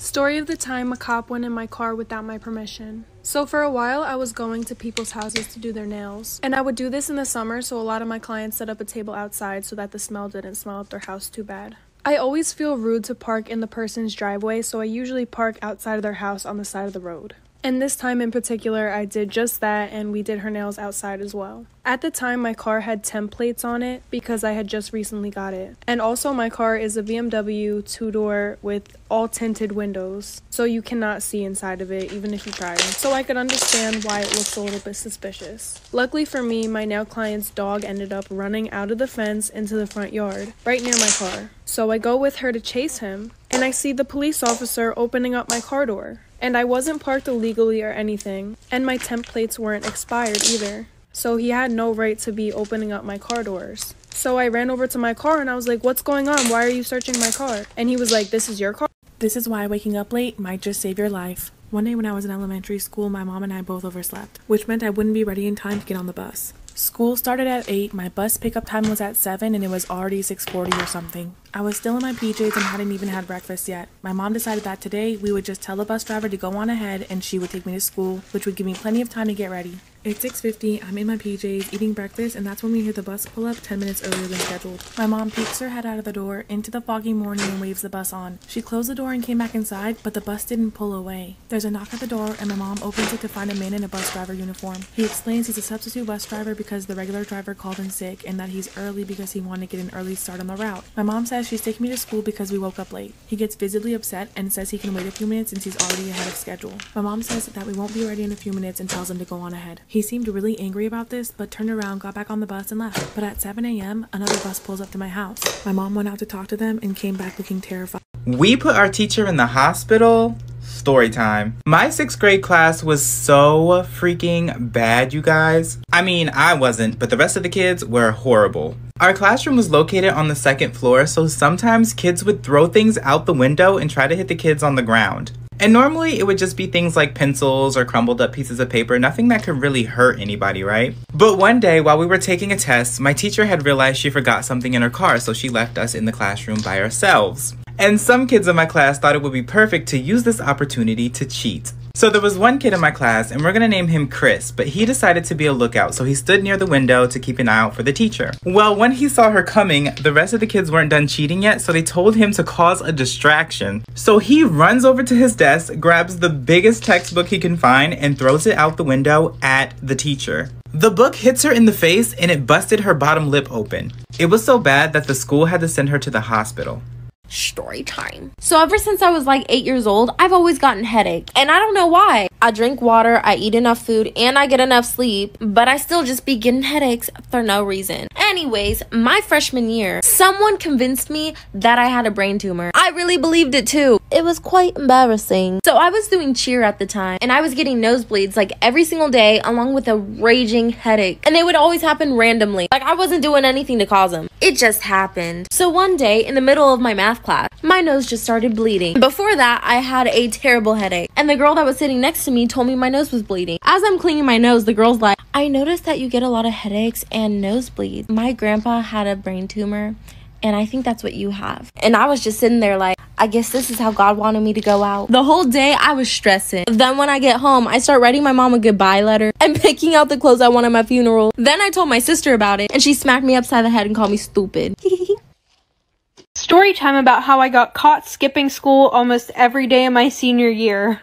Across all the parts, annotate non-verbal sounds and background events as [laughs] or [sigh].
Story of the time a cop went in my car without my permission. So, for a while, I was going to people's houses to do their nails. And I would do this in the summer, so a lot of my clients set up a table outside so that the smell didn't smell up their house too bad. I always feel rude to park in the person's driveway, so I usually park outside of their house on the side of the road. And this time in particular, I did just that, and we did her nails outside as well. At the time, my car had temp plates on it because I had just recently got it. And also, my car is a BMW two door with all tinted windows, so you cannot see inside of it even if you try. So I could understand why it looks a little bit suspicious. Luckily for me, my nail client's dog ended up running out of the fence into the front yard, right near my car. So I go with her to chase him, and I see the police officer opening up my car door. And I wasn't parked illegally or anything, and my temp plates weren't expired either. So he had no right to be opening up my car doors. So I ran over to my car and I was like, What's going on? Why are you searching my car? And he was like, This is your car? This is why waking up late might just save your life. One day when I was in elementary school, my mom and I both overslept, which meant I wouldn't be ready in time to get on the bus. School started at 8, my bus pickup time was at 7 and it was already 6:40 or something. I was still in my PJs and hadn't even had breakfast yet. My mom decided that today we would just tell the bus driver to go on ahead and she would take me to school, which would give me plenty of time to get ready. It's 6.50, I'm in my PJs, eating breakfast, and that's when we hear the bus pull up 10 minutes earlier than scheduled. My mom peeks her head out of the door into the foggy morning and waves the bus on. She closed the door and came back inside, but the bus didn't pull away. There's a knock at the door, and my mom opens it to find a man in a bus driver uniform. He explains he's a substitute bus driver because the regular driver called in sick, and that he's early because he wanted to get an early start on the route. My mom says she's taking me to school because we woke up late. He gets visibly upset and says he can wait a few minutes since he's already ahead of schedule. My mom says that we won't be ready in a few minutes and tells him to go on ahead. He seemed really angry about this, but turned around, got back on the bus, and left. But at 7 a.m., another bus pulls up to my house. My mom went out to talk to them and came back looking terrified. We put our teacher in the hospital. Story time. My sixth grade class was so freaking bad, you guys. I mean, I wasn't, but the rest of the kids were horrible. Our classroom was located on the second floor, so sometimes kids would throw things out the window and try to hit the kids on the ground. And normally it would just be things like pencils or crumbled up pieces of paper, nothing that could really hurt anybody, right? But one day while we were taking a test, my teacher had realized she forgot something in her car, so she left us in the classroom by ourselves. And some kids in my class thought it would be perfect to use this opportunity to cheat. So there was one kid in my class, and we're gonna name him Chris, but he decided to be a lookout, so he stood near the window to keep an eye out for the teacher. Well, when he saw her coming, the rest of the kids weren't done cheating yet, so they told him to cause a distraction. So he runs over to his desk, grabs the biggest textbook he can find, and throws it out the window at the teacher. The book hits her in the face and it busted her bottom lip open. It was so bad that the school had to send her to the hospital story time. So ever since I was like 8 years old, I've always gotten headache. And I don't know why. I drink water, I eat enough food, and I get enough sleep, but I still just be getting headaches for no reason. Anyways, my freshman year, someone convinced me that I had a brain tumor. I really believed it too. It was quite embarrassing. So I was doing cheer at the time, and I was getting nosebleeds like every single day along with a raging headache. And they would always happen randomly. Like I wasn't doing anything to cause them. It just happened. So one day in the middle of my math class, my nose just started bleeding. Before that, I had a terrible headache, and the girl that was sitting next to me told me my nose was bleeding. As I'm cleaning my nose, the girl's like, I noticed that you get a lot of headaches and nosebleeds. My grandpa had a brain tumor, and I think that's what you have. And I was just sitting there like, I guess this is how God wanted me to go out. The whole day I was stressing. Then when I get home, I start writing my mom a goodbye letter and [laughs] picking out the clothes I want at my funeral. Then I told my sister about it and she smacked me upside the head and called me stupid. [laughs] Story time about how I got caught skipping school almost every day of my senior year.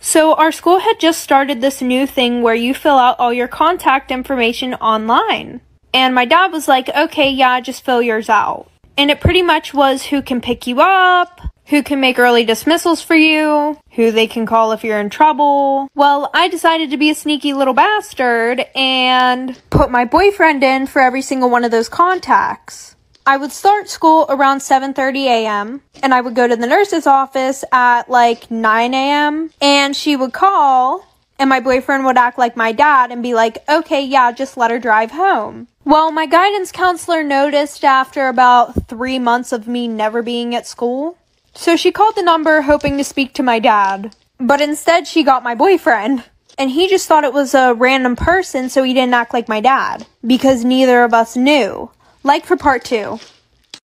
So, our school had just started this new thing where you fill out all your contact information online. And my dad was like, okay, yeah, just fill yours out. And it pretty much was who can pick you up, who can make early dismissals for you, who they can call if you're in trouble. Well, I decided to be a sneaky little bastard and put my boyfriend in for every single one of those contacts. I would start school around 7:30 a.m. and I would go to the nurse's office at like 9 a.m. and she would call and my boyfriend would act like my dad and be like, "Okay, yeah, just let her drive home." Well, my guidance counselor noticed after about 3 months of me never being at school. So she called the number hoping to speak to my dad, but instead she got my boyfriend. And he just thought it was a random person, so he didn't act like my dad because neither of us knew. Like for part two.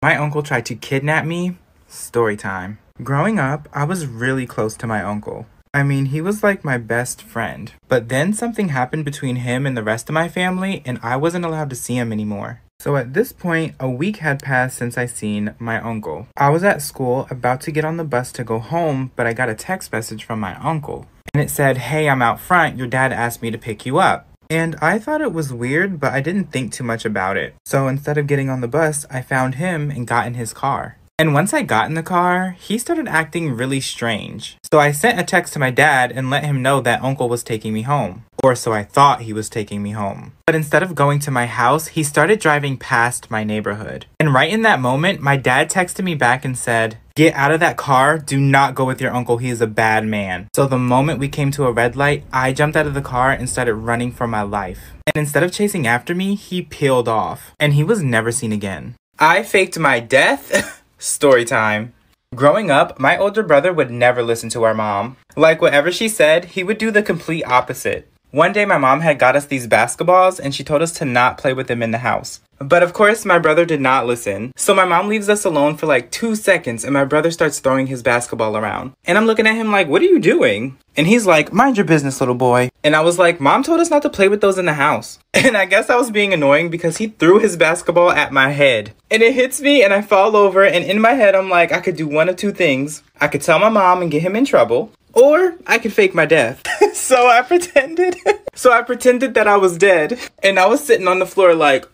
My uncle tried to kidnap me. Story time. Growing up, I was really close to my uncle. I mean, he was like my best friend. But then something happened between him and the rest of my family, and I wasn't allowed to see him anymore. So at this point, a week had passed since I seen my uncle. I was at school about to get on the bus to go home, but I got a text message from my uncle. And it said, Hey, I'm out front. Your dad asked me to pick you up. And I thought it was weird, but I didn't think too much about it. So instead of getting on the bus, I found him and got in his car. And once I got in the car, he started acting really strange. So I sent a text to my dad and let him know that uncle was taking me home. Or so I thought he was taking me home. But instead of going to my house, he started driving past my neighborhood. And right in that moment, my dad texted me back and said, Get out of that car. Do not go with your uncle. He is a bad man. So the moment we came to a red light, I jumped out of the car and started running for my life. And instead of chasing after me, he peeled off. And he was never seen again. I faked my death. [laughs] Story time. Growing up, my older brother would never listen to our mom. Like whatever she said, he would do the complete opposite. One day, my mom had got us these basketballs and she told us to not play with them in the house. But of course, my brother did not listen. So my mom leaves us alone for like two seconds and my brother starts throwing his basketball around. And I'm looking at him like, what are you doing? And he's like, mind your business, little boy. And I was like, mom told us not to play with those in the house. [laughs] And I guess I was being annoying because he threw his basketball at my head. And it hits me and I fall over. And in my head, I'm like, I could do one of two things. I could tell my mom and get him in trouble. Or I could fake my death. [laughs] so I pretended. [laughs] so I pretended that I was dead. And I was sitting on the floor like,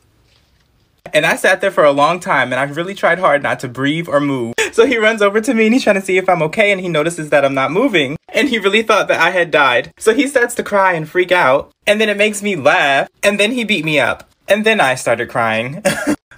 and I sat there for a long time and I really tried hard not to breathe or move. [laughs] So he runs over to me and he's trying to see if I'm okay and he notices that I'm not moving. And he really thought that I had died. So he starts to cry and freak out. And then it makes me laugh. And then he beat me up. And then I started crying.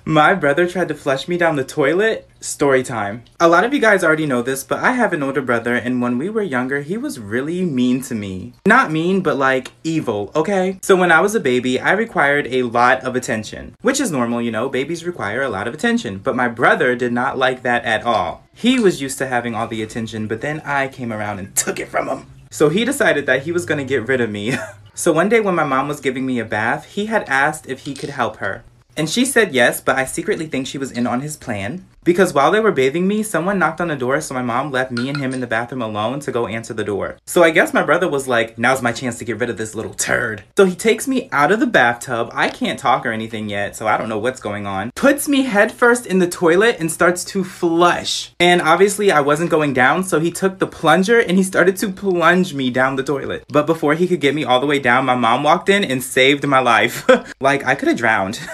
My brother tried to flush me down the toilet. Story time. A lot of you guys already know this, but I have an older brother, and when we were younger, he was really mean to me. Not mean, but like evil, okay? So when I was a baby, I required a lot of attention, which is normal, you know, babies require a lot of attention. But my brother did not like that at all. He was used to having all the attention, but then I came around and took it from him. So he decided that he was gonna get rid of me. [laughs] so one day when my mom was giving me a bath, he had asked if he could help her. And she said yes, but I secretly think she was in on his plan. Because while they were bathing me, someone knocked on the door, so my mom left me and him in the bathroom alone to go answer the door. So I guess my brother was like, now's my chance to get rid of this little turd. So he takes me out of the bathtub. I can't talk or anything yet, so I don't know what's going on. Puts me headfirst in the toilet and starts to flush. And obviously I wasn't going down, so he took the plunger and he started to plunge me down the toilet. But before he could get me all the way down, my mom walked in and saved my life. [laughs] like I could have drowned. [laughs]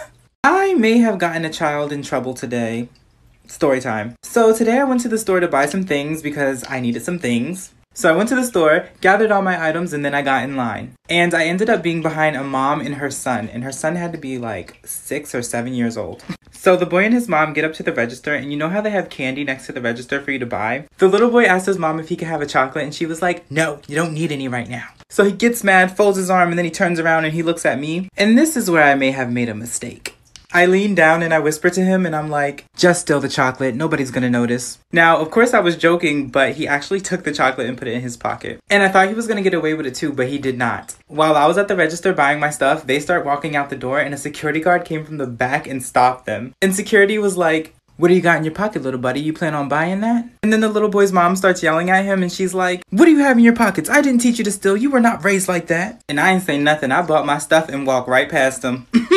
I may have gotten a child in trouble today. Story time. So today I went to the store to buy some things because I needed some things. So I went to the store, gathered all my items, and then I got in line. And I ended up being behind a mom and her son, and her son had to be like six or seven years old. So the boy and his mom get up to the register, and you know how they have candy next to the register for you to buy? The little boy asked his mom if he could have a chocolate, and she was like, No, you don't need any right now. So he gets mad, folds his arm, and then he turns around and he looks at me. And this is where I may have made a mistake. I lean down and I whisper to him and I'm like, just steal the chocolate. Nobody's gonna notice. Now, of course, I was joking, but he actually took the chocolate and put it in his pocket. And I thought he was gonna get away with it too, but he did not. While I was at the register buying my stuff, they start walking out the door and a security guard came from the back and stopped them. And security was like, what do you got in your pocket, little buddy? You plan on buying that? And then the little boy's mom starts yelling at him and she's like, What do you have in your pockets? I didn't teach you to steal. You were not raised like that. And I ain't say nothing. I bought my stuff and walked right past him. [laughs]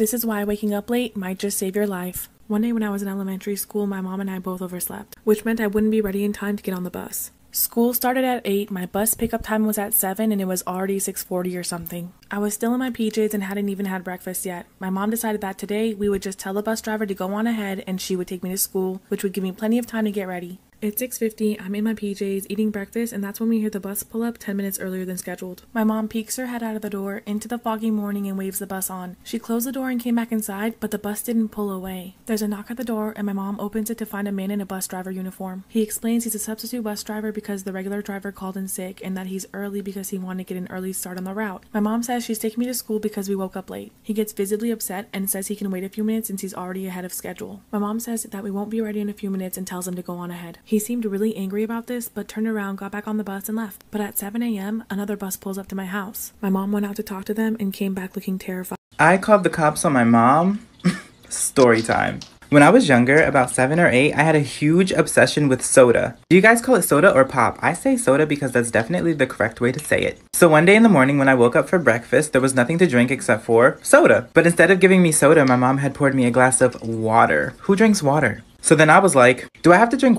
This is why waking up late might just save your life. One day when I was in elementary school, my mom and I both overslept, which meant I wouldn't be ready in time to get on the bus. School started at 8, my bus pickup time was at 7 and it was already 6:40 or something. I was still in my PJs and hadn't even had breakfast yet. My mom decided that today we would just tell the bus driver to go on ahead and she would take me to school, which would give me plenty of time to get ready. It's 6:50. I'm in my PJs eating breakfast and that's when we hear the bus pull up 10 minutes earlier than scheduled. My mom peeks her head out of the door into the foggy morning and waves the bus on. She closed the door and came back inside, but the bus didn't pull away. There's a knock at the door and my mom opens it to find a man in a bus driver uniform. He explains he's a substitute bus driver because the regular driver called in sick and that he's early because he wanted to get an early start on the route. My mom says she's taking me to school because we woke up late. He gets visibly upset and says he can wait a few minutes since he's already ahead of schedule. My mom says that we won't be ready in a few minutes and tells him to go on ahead. He seemed really angry about this, but turned around, got back on the bus, and left. But at 7 a.m., another bus pulls up to my house. My mom went out to talk to them and came back looking terrified. I called the cops on my mom. [laughs] Story time. When I was younger, about seven or eight, I had a huge obsession with soda. Do you guys call it soda or pop? I say soda because that's definitely the correct way to say it. So one day in the morning when I woke up for breakfast, there was nothing to drink except for soda. But instead of giving me soda, my mom had poured me a glass of water. Who drinks water? So then I was like, do I have to drink water?